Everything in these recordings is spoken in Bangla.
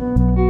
গুড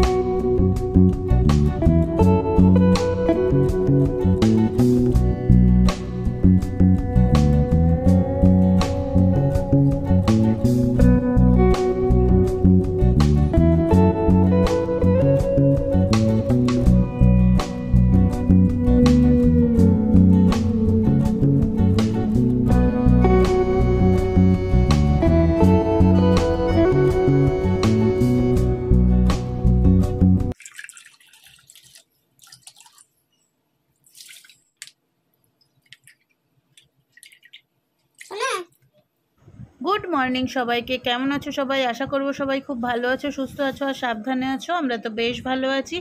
মর্নিং সবাইকে। কেমন আছো সবাই? আশা করব সবাই খুব ভালো আছো, সুস্থ আছো আর সাবধানে আছো। আমরা তো বেশ ভালো আছি।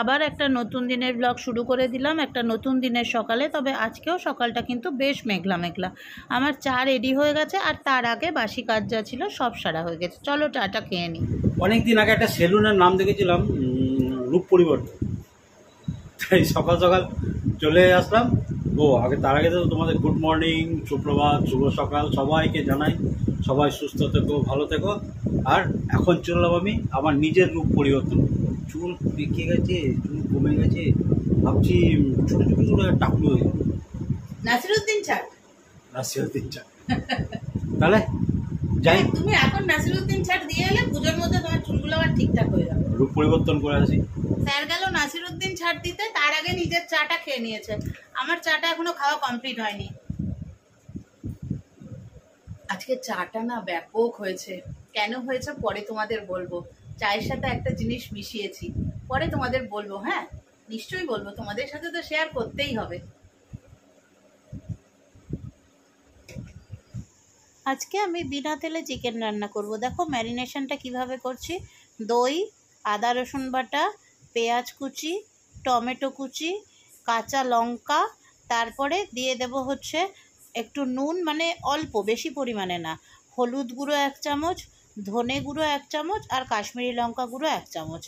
আবার একটা নতুন দিনের ব্লগ শুরু করে দিলাম। একটা নতুন দিনের সকালে, তবে আজকেও সকালটা কিন্তু বেশ মেঘলা মেঘলা। আমার চা রেডি হয়ে গেছে আর তার আগে বাসি কাজ যা ছিল সব সারা হয়ে গেছে। চলো চাটা খেয়ে নিই অনেক দিন আগে একটা সেলুনের নাম দেখেছিলাম রূপ পরিবর্তন। তাই সকাল সকাল চলে আসলাম। ও, আগে তার আগে তো তোমাদের গুড মর্নিং সুপ্রভাত, শুভ সকাল, সবাইকে জানাই। সবাই সুস্থ থেকো ভালো থেকো। আর এখন চললাম আমি আমার নিজের রূপ পরিবর্তন চুল পেকে গেছে চুল কমে গেছে ভাবছি ছোটো ছোটো ছোটো টাকলু হয়ে যাবে। নাসিরুদ্দিন ছাড় রাশিয়ার দিনটা তাহলে যাই। তুমি এখন নাসিরুদ্দিন ছাড় দিয়ে এলে পুজোর মধ্যে তোমার চুলগুলো আবার ঠিকঠাক হয়ে যাবে। রূপ পরিবর্তন করে আসি। স্যার গেল নাসিরুদ্দিন ছাড় দিতে তার আগে নিজের চাটা খেয়ে নিয়েছে। আমার চাটা এখনও খাওয়া কমপ্লিট হয়নি। আজকে চাটা না ব্যাপক হয়েছে। কেন হয়েছে পরে তোমাদের বলব। চায়ের সাথে একটা জিনিস মিশিয়েছি। পরে তোমাদের বলব হ্যাঁ? নিশ্চয়ই বলব, তোমাদের সাথে তো শেয়ার করতেই হবে। আজকে আমি বিনা তেলে চিকেন রান্না করব। দেখো ম্যারিনেশনটা কীভাবে করছি? দই, আদা, রসুন বাটা, পেঁয়াজ কুচি, টমেটো কুচি, কাঁচা লঙ্কা, তারপরে দিয়ে দেব হচ্ছে একটু নুন মানে অল্প, বেশি পরিমাণে না। হলুদ গুঁড়ো এক চামচ, ধনে গুঁড়ো এক চামচ আর কাশ্মীরি লঙ্কা গুঁড়ো এক চামচ।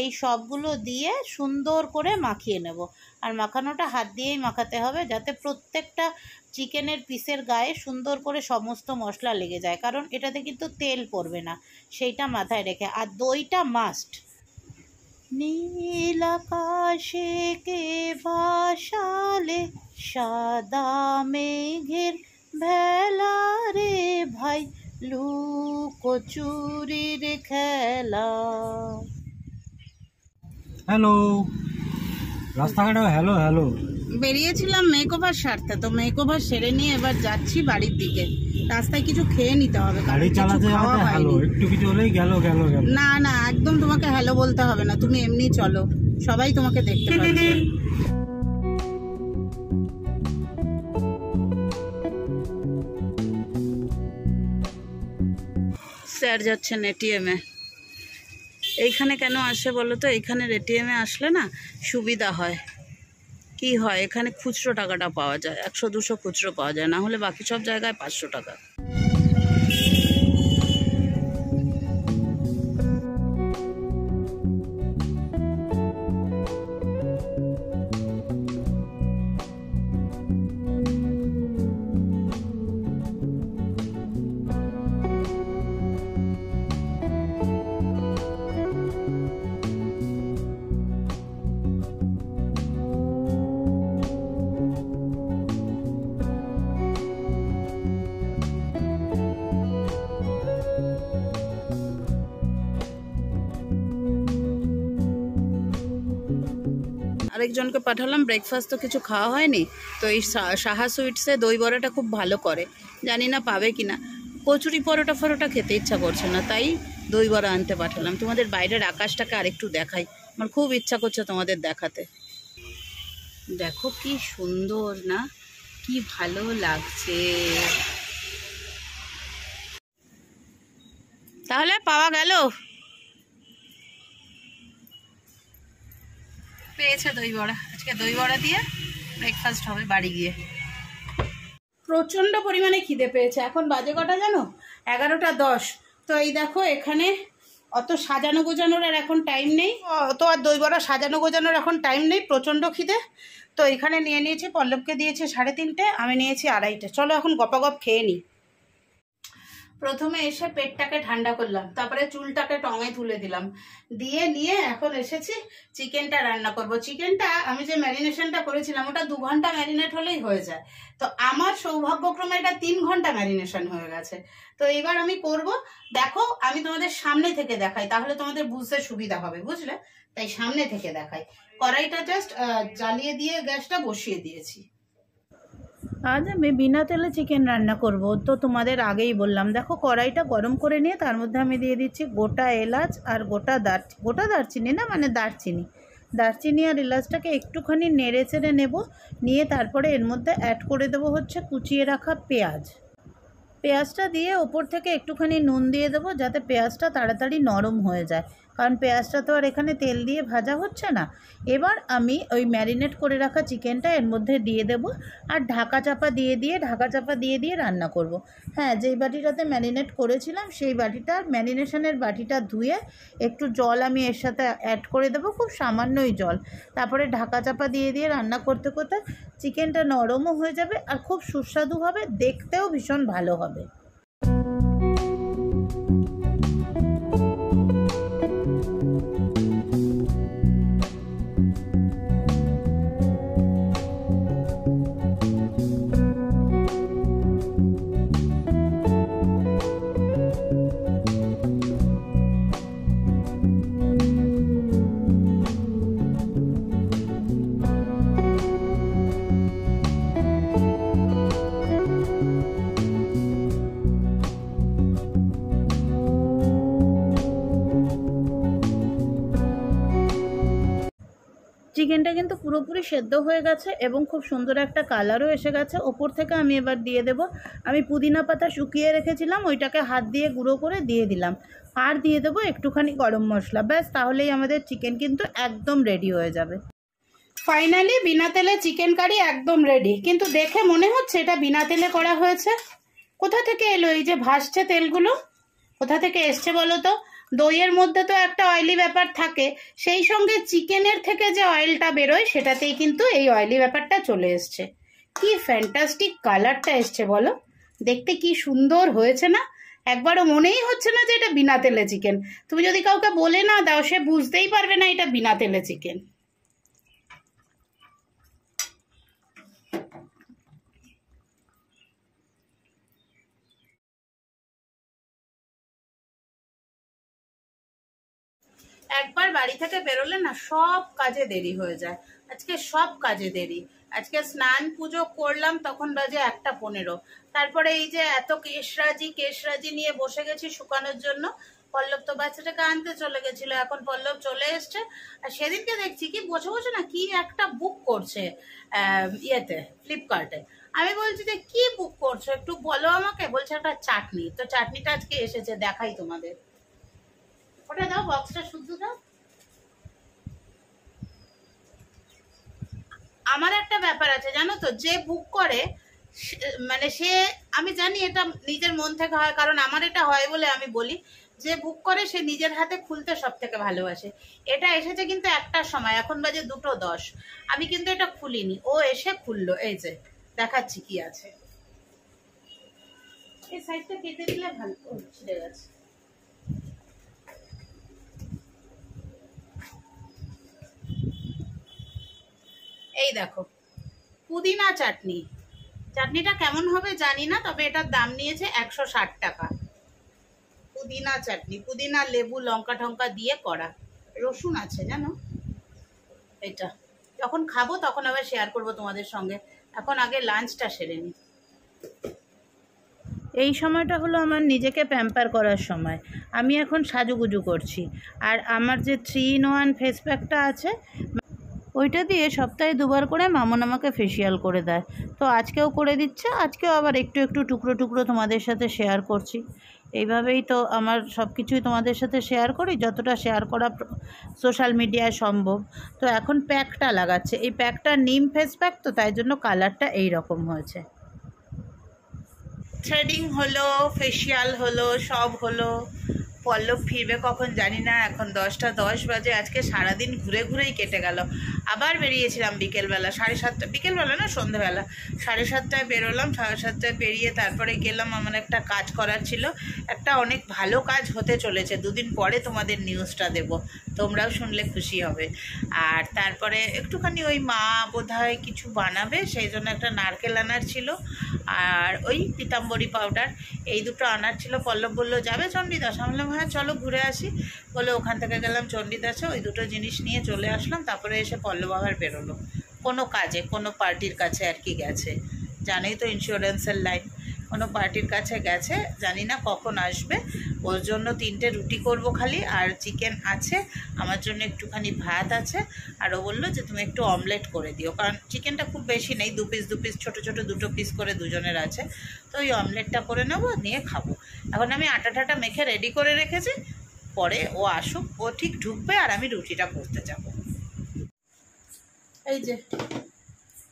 এই সবগুলো দিয়ে সুন্দর করে মাখিয়ে নেব। আর মাখানোটা হাত দিয়েই মাখাতে হবে যাতে প্রত্যেকটা চিকেনের পিসের গায়ে সুন্দর করে সমস্ত মশলা লেগে যায়। কারণ এটাতে কিন্তু তেল পড়বে না, সেইটা মাথায় রেখে। আর দইটা মাস্ট নীল আকাশে কে ভাসালে সাদা মেঘের ভেলা রে ভাই লুকোচুরির খেলা। হ্যালো রাস্তাঘাটে হ্যালো হ্যালো। বেরিয়েছিলাম মেকওভার সারতে তো মেকওভার সেরে নিয়ে এবার যাচ্ছি বাড়ির দিকে। রাস্তায় কিছু খেয়ে নিতে হবে গাড়ি চালাতে হ্যালো একটু কিছু হলেই গেল গেল গেল। না না একদম তোমাকে হ্যালো বলতে হবে না তুমি এমনি চলো সবাই তোমাকে দেখতে পাচ্ছে। স্যার যাচ্ছেন এটিএমে এইখানে কেন আসে বলো তো? এইখানের এটিএমে আসলে না সুবিধা হয়। কি হয়? এখানে খুচরো টাকাটা পাওয়া যায়। একশো, দুশো খুচরো পাওয়া যায়। না হলে বাকি সব জায়গায় পাঁচশো টাকা। আরেকজনকে পাঠালাম ব্রেকফাস্ট তো কিছু খাওয়া হয়নি, তো এই সাহা সুইটসে দই বড়াটা খুব ভালো করে। জানি না পাবে কি না কচুরি পরোটা ফরোটা খেতে ইচ্ছা করছে না, তাই দই বড়া আনতে পাঠালাম। তোমাদের বাইরের আকাশটাকে আরেকটু দেখাই। আমার খুব ইচ্ছা করছে তোমাদের দেখাতে। দেখো কি সুন্দর না, কি ভালো লাগছে। তাহলে পাওয়া গেল। পেয়েছে দই বড়া আজকে দই বড়া দিয়ে ব্রেকফাস্ট হবে বাড়ি গিয়ে। প্রচণ্ড পরিমাণে খিদে পেয়েছে। এখন বাজে কটা জানো? এগারোটা দশ। তো এই দেখো, এখানে অত সাজানো গোজানোর আর এখন টাইম নেই। অত আর দই বড়া সাজানো গোজানোর এখন টাইম নেই, প্রচণ্ড খিদে। তো এখানে নিয়ে নিয়েছি, পল্লবকে দিয়েছে সাড়ে তিনটে, আমি নিয়েছি আড়াইটে। চলো এখন গপাগপ খেয়ে নিই। প্রথমে এসে পেটটাকে ঠান্ডা করলাম, তারপরে চুলটাকে টঙে তুলে দিলাম। দিয়ে, নিয়ে এখন এসেছি চিকেনটা রান্না করব। চিকেনটা আমি যে ম্যারিনেশনটা করেছিলাম, ওটা দু ঘণ্টা ম্যারিনেট হলেই হয়ে যায়। তো আমার সৌভাগ্যক্রমে এটা তিন ঘণ্টা ম্যারিনেশন হয়ে গেছে। তো এবার আমি করব, দেখো আমি তোমাদের সামনে থেকে দেখাই, তাহলে তোমাদের বুঝতে সুবিধা হবে, বুঝলে? তাই সামনে থেকে দেখাই। কড়াইটা জাস্ট জ্বালিয়ে দিয়ে গ্যাসটা বসিয়ে দিয়েছি। আজ আমি বিনা তেলে চিকেন রান্না করব। তো তোমাদের আগেই বললাম, দেখো কড়াইটা গরম করে নিয়ে তার মধ্যে আমি দিয়ে দিচ্ছি গোটা এলাচ আর গোটা দার, গোটা দারচিনি না মানে দারচিনি। দারচিনি আর এলাচটাকে একটুখানি নেড়ে চেড়ে নেব, নিয়ে তারপরে এর মধ্যে অ্যাড করে দেবো হচ্ছে কুচিয়ে রাখা পেঁয়াজ। পেঁয়াজটা দিয়ে ওপর থেকে একটুখানি নুন দিয়ে দেবো যাতে পেঁয়াজটা তাড়াতাড়ি নরম হয়ে যায়। কারণ পেঁয়াজটা তো আর এখানে তেল দিয়ে ভাজা হচ্ছে না। এবার আমি ওই ম্যারিনেট করে রাখা চিকেনটা এর মধ্যে দিয়ে দেব আর ঢাকা চাপা দিয়ে দিয়ে, ঢাকা চাপা দিয়ে দিয়ে রান্না করব। হ্যাঁ যেই বাটিটাতে ম্যারিনেট করেছিলাম, সেই বাটিটা ম্যারিনেশনের বাটিটা ধুয়ে একটু জল আমি এর সাথে অ্যাড করে দেবো, খুব সামান্যই জল। তারপরে ঢাকা চাপা দিয়ে দিয়ে রান্না করতে করতে চিকেনটা নরমও হয়ে যাবে আর খুব সুস্বাদু হবে, দেখতেও ভীষণ ভালো হবে। চিকেনটা কিন্তু পুরোপুরি সেদ্ধ হয়ে গেছে এবং খুব সুন্দর একটা কালারও এসে গেছে। ওপর থেকে আমি এবার দিয়ে দেব। আমি পুদিনা পাতা শুকিয়ে রেখেছিলাম, ওইটাকে হাত দিয়ে গুঁড়ো করে দিয়ে দিলাম। আর দিয়ে দেবো একটুখানি গরম মশলা। ব্যাস, তাহলেই আমাদের চিকেন কিন্তু একদম রেডি হয়ে যাবে। ফাইনালি বিনা তেলে চিকেন কারি একদম রেডি কিন্তু দেখে মনে হচ্ছে এটা বিনা তেলে করা হয়েছে। কোথা থেকে এলো এই যে ভাসছে তেলগুলো? কোথা থেকে এসছে বলো তো? দইয়ের মধ্যে তো একটা অয়েলি ব্যাপার থাকে। সেই সঙ্গে চিকেনের থেকে যে অয়েলটা বেরোয়, সেটাতেই কিন্তু এই অয়েলি ব্যাপারটা চলে এসছে। কি ফ্যান্টাস্টিক কালারটা এসছে বলো? দেখতে কি সুন্দর হয়েছে না? একবারও মনেই হচ্ছে না যে এটা বিনা তেলে চিকেন তুমি যদি কাউকে বলে না দাও, সে বুঝতেই পারবে না এটা বিনা তেলে চিকেন একবার বাড়ি থেকে বেরোলে না সব কাজে দেরি হয়ে যায়। আজকে সব কাজে দেরি। আজকে স্নান পুজো করলাম, তখন বাজে একটা পনেরো। তারপরে এই যে এত কেশরাজি কেশরাজি নিয়ে বসে গেছি শুকানোর জন্য, পল্লব তো বাচ্চাটাকে আনতে চলে গেছিল, এখন পল্লব চলে এসছে। আর সেদিনকে দেখছি কি, বসে বসে না কি একটা বুক করছে ইয়েতে ফ্লিপকার্টে আমি বলছি যে, কি বুক করছ? একটু বলো আমাকে। বলছে, একটা চাটনি। তো চাটনিটা আজকে এসেছে, দেখাই তোমাদের। ওটা দাও বক্সটা শুদ্ধ দাও। আমার একটা ব্যাপার আছে, জানো তো, যে বুক করে মানে সে, আমি জানি এটা নিজের মন থেকে হয়, কারণ আমার এটা হয় বলে আমি বলি, যে বুক করে সে নিজের হাতে খুলতে সব থেকে ভালোবাসে। এটা এসেছে কিন্তু একটার সময়, এখন বাজে দুটো দশ। আমি কিন্তু এটা খুলিনি, ও এসে খুললো, এই যে, দেখাচ্ছি কি আছে। এই সাইডটা কেটে দিলে ভালো ছিঁড়ে গেছে। এই দেখো, পুদিনা চাটনি। চাটনিটা কেমন হবে জানি না, তবে এটার দাম নিয়েছে একশো ষাট টাকা। পুদিনা চাটনি, পুদিনা, লেবু, লঙ্কা টঙ্কা দিয়ে করা। রসুন আছে জানো? এটা। যখন খাব তখন আবার শেয়ার করব তোমাদের সঙ্গে। এখন আগে লাঞ্চটা সেরে নিই এই সময়টা হলো আমার নিজেকে প্যাম্পার করার সময়। আমি এখন সাজুগুজু করছি। আর আমার যে থ্রি ইন ওয়ান ফেস প্যাকটা আছে ওইটা দিয়ে সপ্তাহে দুবার করে মামন আমাকে ফেসিয়াল করে দেয়। তো আজকেও করে দিচ্ছে, আজকেও আবার একটু একটু টুকরো টুকরো তোমাদের সাথে শেয়ার করছি। এইভাবেই তো আমার সব কিছুই তোমাদের সাথে শেয়ার করি, যতটা শেয়ার করা সোশ্যাল মিডিয়ায় সম্ভব। তো এখন প্যাকটা লাগাচ্ছে। এই প্যাকটা নিম ফেস প্যাক তো তাই জন্য কালারটা এই রকম হয়েছে। থ্রেডিং হলো ফেসিয়াল হলো, সব হলো। পল্লব ফিরবে কখন জানি না, এখন দশটা দশ বাজে, আজকে সারাদিন ঘুরে ঘুরেই কেটে গেল। আবার বেরিয়েছিলাম বিকেলবেলা, সাড়ে সাতটা, বিকেলবেলা না, সন্ধেবেলা। সাড়ে সাতটায় বেরোলাম, সাড়ে সাতটায় বেরিয়ে তারপরে গেলাম, আমার একটা কাজ করার ছিল। একটা অনেক ভালো কাজ হতে চলেছে, দুদিন পরে তোমাদের নিউজটা দেব। তোমরাও শুনলে খুশি হবে। আর তারপরে একটুখানি ওই মা বোধহয় কিছু বানাবে, সেই জন্য একটা নারকেল আনার ছিল। আর ওই পিতাম্বরী পাউডার এই দুটো আনার ছিল। পল্লব বলল, যাবে চণ্ডীদাস? আমি হ্যাঁ চলো ঘুরে আসি। বলে ওখান থেকে গেলাম চণ্ডীদাসে, ওই দুটো জিনিস নিয়ে চলে আসলাম, তারপরে এসে পল্লব আবার বেরোলো। কোনো কাজে, কোনো পার্টির কাছে আর কি গেছে। জানেই তো ইন্স্যুরেন্সের লাইন কোনো পার্টির কাছে গেছে, জানি না কখন আসবে। ওর জন্য তিনটে রুটি করব খালি, আর চিকেন আছে, আমার জন্য একটুখানি ভাত আছে। আর ও বলল যে তুমি একটু অমলেট করে দিও, কারণ চিকেনটা খুব বেশি নেই, দু পিস দু পিস ছোটো ছোটো দুটো পিস করে দুজনের আছে। তো ওই অমলেটটা করে নেব, নিয়ে খাব। এখন আমি আটা টাটা মেখে রেডি করে রেখেছি, পরে ও আসুক, ও ঠিক ঢুকবে, আর আমি রুটিটা করতে যাব। এই যে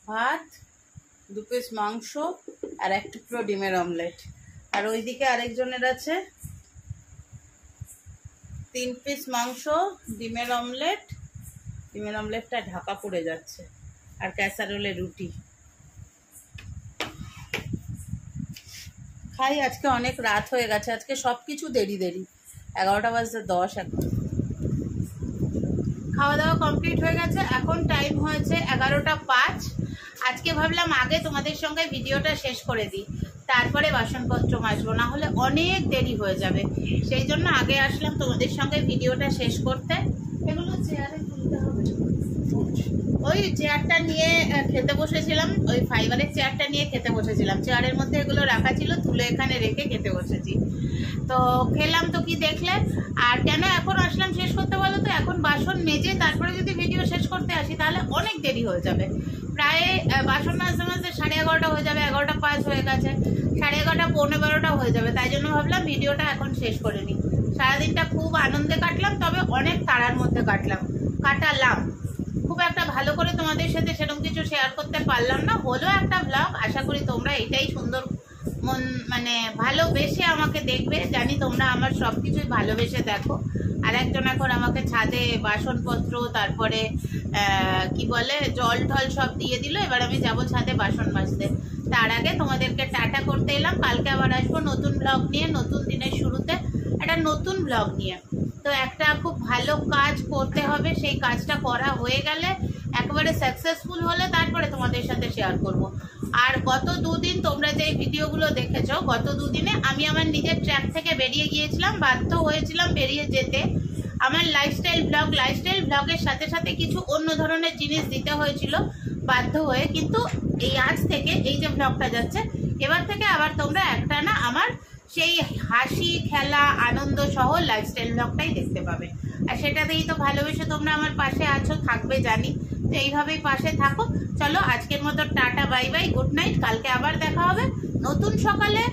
ভাত, দু পিস মাংস আর এক টুকরো ডিমের অমলেট। আর ওইদিকে আরেকজনের আছে। তিন পিস মাংস, ডিমের অমলেট। ডিমের অমলেটটা ঢাকা পড়ে যাচ্ছে। আর ক্যাসারোলে রুটি। খাই, আজকে অনেক রাত হয়ে গেছে। আজকে সব কিছু দেরি দেরি। এগারোটা বাজতে দশ এখন। খাওয়া দাওয়া কমপ্লিট হয়ে গেছে। এখন টাইম হয়েছে এগারোটা পাঁচ। আজকে ভাবলাম আগে তোমাদের সঙ্গে ভিডিওটা শেষ করে দিই। তারপরে বাসনপত্র মাজবো না হলে অনেক দেরি হয়ে যাবে। সেই জন্য আগে আসলাম তোমাদের সঙ্গে ভিডিওটা শেষ করতে। এগুলো চেয়ারে তুলতে হবে। ওই চেয়ারটা নিয়ে খেতে বসেছিলাম। ওই ফাইবারের চেয়ারটা নিয়ে খেতে বসেছিলাম। চেয়ারের মধ্যে এগুলো রাখা ছিল তুলে এখানে রেখে খেতে বসেছি। তো খেলাম তো কি দেখলে? আর কেন এখন আসলাম শেষ করতে বলো তো? এখন বাসন মেজে তারপরে যদি ভিডিও শেষ করতে আসি, তাহলে অনেক দেরি হয়ে যাবে। প্রায় বাসন মাজতে মাজতে সাড়ে এগারোটা হয়ে যাবে, এগারোটা পাঁচ হয়ে গেছে। সাড়ে এগারোটা, পৌনে বারোটা হয়ে যাবে। তাই জন্য ভাবলাম ভিডিওটা এখন শেষ করে নিই। সারাদিনটা খুব আনন্দে কাটলাম, তবে অনেক তাড়ার মধ্যে কাটলাম, কাটালাম। খুব একটা ভালো করে তোমাদের সাথে সেরকম কিছু শেয়ার করতে পারলাম না। হলো একটা ব্লগ আশা করি তোমরা এটাই সুন্দর মন মানে ভালোবেসে আমাকে দেখবে, জানি তোমরা আমার সব কিছুই ভালোবেসে দেখো। আর একজন এখন আমাকে ছাদে বাসনপত্র, তারপরে কি বলে, জল টল সব দিয়ে দিল, এবার আমি যাব ছাদে বাসন মাজতে। তার আগে তোমাদেরকে টাটা করতে এলাম, কালকে আবার আসব নতুন ব্লগ নিয়ে, নতুন দিনের শুরুতে, একটা নতুন ব্লগ নিয়ে। তো একটা খুব ভালো কাজ করতে হবে, সেই কাজটা করা হয়ে গেলে, একেবারে সাকসেসফুল হলে তারপরে তোমাদের সাথে শেয়ার করব। আর গত দুদিন তোমরা যে ভিডিওগুলো দেখেছ, গত দুদিনে আমি আমার নিজের ট্র্যাক থেকে বেরিয়ে গিয়েছিলাম, বাধ্য হয়েছিলাম বেরিয়ে যেতে। আমার লাইফস্টাইল ব্লগ লাইফস্টাইল ব্লগের সাথে সাথে কিছু অন্য ধরনের জিনিস দিতে হয়েছিল, বাধ্য হয়ে। কিন্তু এই আজ থেকে এই যে ব্লগটা যাচ্ছে, এবার থেকে আবার তোমরা একটা না আমার সেই হাসি, খেলা, আনন্দ সহ লাইফস্টাইল ব্লগটাই দেখতে পাবে। আর সেটাতেই তো ভালোবেসে তোমরা আমার পাশে আছো, থাকবে জানি। তো এইভাবেই পাশে থাকো। চলো, আজকের মতো tata, bye bye, good night, কালকে আবার দেখা হবে। নতুন সকালে,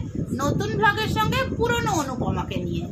নতুন ব্লগের সঙ্গে পুরনো অনুপমাকে নিয়ে।